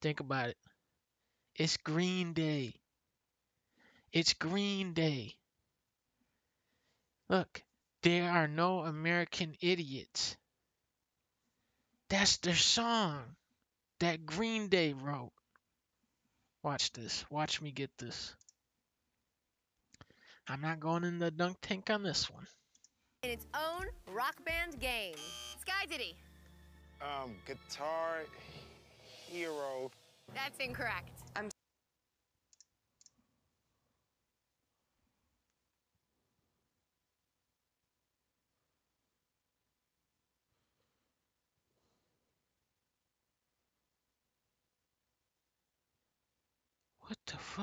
Think about it. It's Green Day. It's Green Day. Look, there are no American idiots. That's their song that Green Day wrote. Watch this. Watch me get this. I'm not going in the dunk tank on this one. In its own rock band game. Sky Diddy. Um, Guitar Hero. That's incorrect. What the fuck?